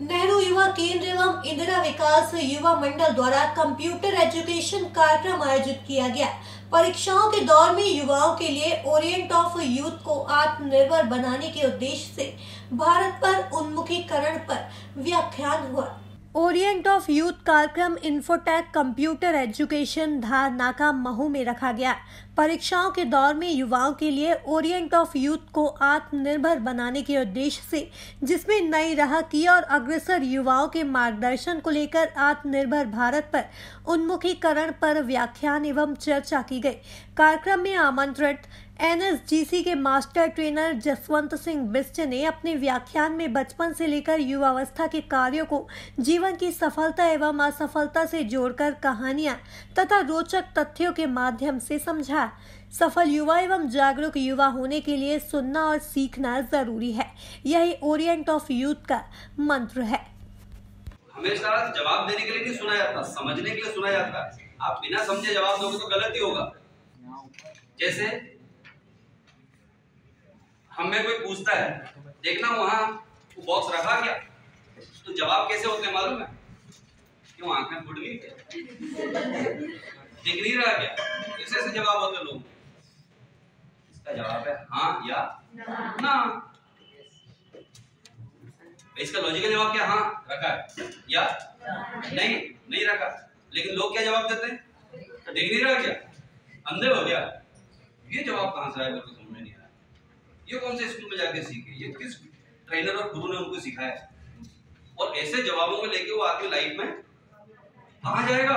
नेहरू युवा केंद्र एवं इंदिरा विकास युवा मंडल द्वारा कंप्यूटर एजुकेशन कार्यक्रम आयोजित किया गया। परीक्षाओं के दौर में युवाओं के लिए ओरिएंट ऑफ़ यूथ को आत्मनिर्भर बनाने के उद्देश्य से भारत पर उन्मुखीकरण पर व्याख्यान हुआ। ओरिएंट ऑफ़ यूथ कार्यक्रम Infotech computer education Dhar Naka Mhow में रखा गया। परीक्षाओं के दौर में युवाओं के लिए ओरिएंट ऑफ़ यूथ को आत्मनिर्भर बनाने के उद्देश्य से, जिसमें नई राह की और अग्रसर युवाओं के मार्गदर्शन को लेकर आत्मनिर्भर भारत पर उन्मुखीकरण पर व्याख्यान एवं चर्चा की गई। कार्यक्रम में आमंत्रित एनएसजीसी के मास्टर ट्रेनर जसवंत सिंह बिस्ट ने अपने व्याख्यान में बचपन से लेकर युवावस्था के कार्यों को जीवन की सफलता एवं असफलता से जोड़कर कहानियाँ तथा रोचक तथ्यों के माध्यम से समझा। सफल युवा एवं जागरूक युवा होने के लिए सुनना और सीखना ज़रूरी है। यही ओरिएंट ऑफ़ यूथ का मंत्र है। हमेशा जवाब देने के लिए नहीं सुना जाता समझने के लिए सुना जाता आप बिना समझे जवाब दोगे तो गलत ही होगा। जैसे हमें कोई पूछता है? देखना वहाँ वो बॉक्स रखा क्या? तो जवाब कैसे होते हैं मालूम है? क्यों आँखें फुट गई? दिख नहीं रहा क्या? कैसे ऐसे जवाब होते लोग इसका जवाब है हाँ या ना। इसका लॉजिकल जवाब क्या? हाँ रखा है। या? नहीं नहीं रखा। लेकिन लोग क्या जवाब देते हैं? दिख नहीं रहा क्या? अंधे हो गया। ये जवाब कहाँ से आया? ये कौन से स्कूल में जाके सीखे? ये किस ट्रेनर और गुरु ने उनको सिखाया? और ऐसे जवाबों में लेके वो आदमी लाइफ में कहा जाएगा?